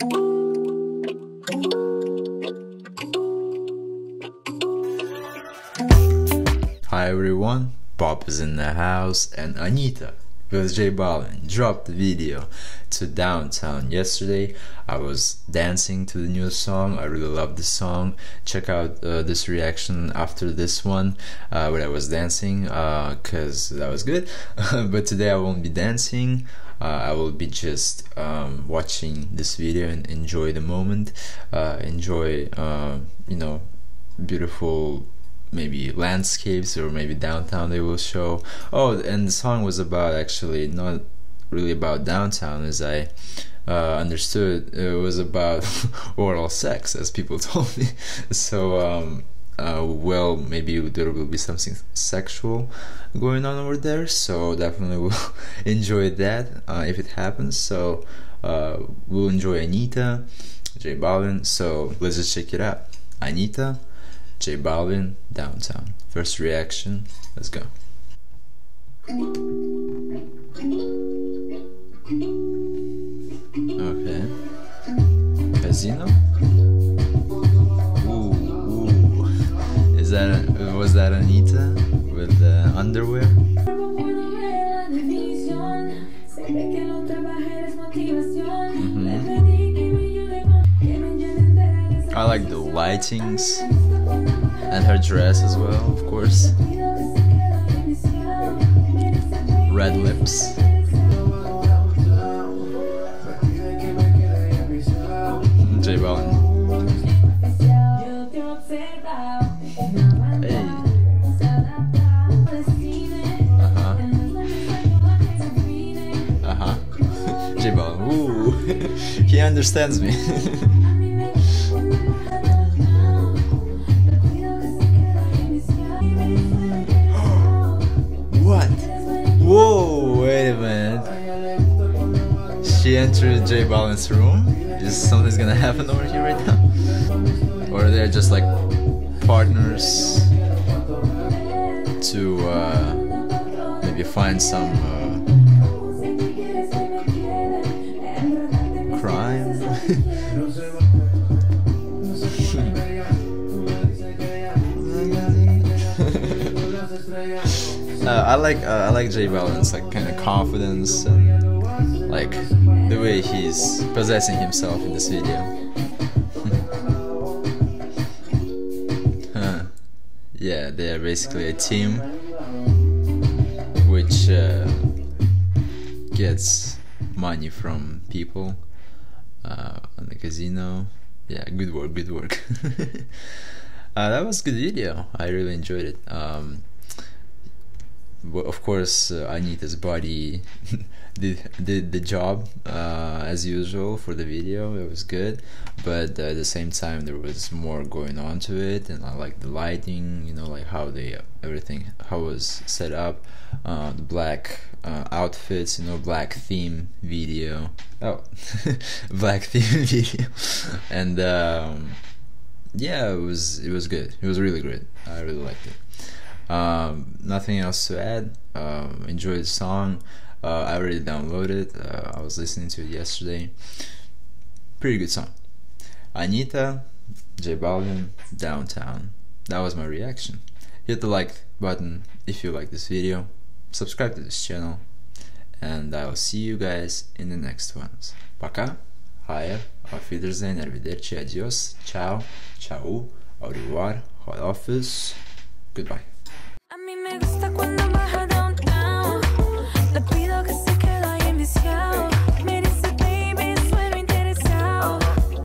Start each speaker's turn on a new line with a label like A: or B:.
A: Hi everyone, Bob is in the house and Anitta with J Balvin dropped the video to Downtown yesterday. I was dancing to the new song. I really love this song. Check out uh, this reaction after this one uh, where I was dancing because uh, that was good. but today I won't be dancing. Uh, I will be just um, watching this video and enjoy the moment. Uh, enjoy, uh, you know, beautiful maybe landscapes or maybe downtown they will show. Oh and the song was about actually not really about downtown as i uh, understood. It was about oral sex as people told me. So um, uh, well maybe there will be something sexual going on over there so definitely we'll enjoy that uh, if it happens. So uh, we'll enjoy Anitta J Balvin. So let's just check it out. Anitta J Balvin, Downtown. First reaction, let's go. Okay. Casino? Ooh, ooh. Is that, was that Anitta with the underwear? Mm -hmm. I like the lightings and her dress as well, of course. Red lips. J Balvin. Hey. Uh-huh. Uh-huh. J Balvin. Ooh. he understands me. She entered J Balvin's room? Is something's gonna happen over here right now? Or they're just like partners to uh, maybe find some uh, crime? Uh, I like uh, I like J Balvin's like kind of confidence and like the way he's possessing himself in this video. huh. Yeah, they are basically a team which uh, gets money from people uh, on the casino. Yeah, good work, good work. Uh, that was good video. I really enjoyed it. Um, of course uh, Anitta's body did did the job uh, as usual for the video it was good. But uh, at the same time there was more going on to it and I like the lighting you know like how they everything how it was set up uh, the black uh, outfits you know black theme video. Oh black theme video. And um, yeah it was it was good. It was really great I really liked it. Um, nothing else to add. Um, enjoy the song. Uh, I already downloaded. Uh, I was listening to it yesterday. Pretty good song. Anitta, J Balvin, Downtown. That was my reaction. Hit the like button if you like this video. Subscribe to this channel. And I'll see you guys in the next ones. Пока. Haya. Auf Wiedersehen. Arrivederci. Adios. Ciao. Ciao. Au revoir. Hot office. Goodbye.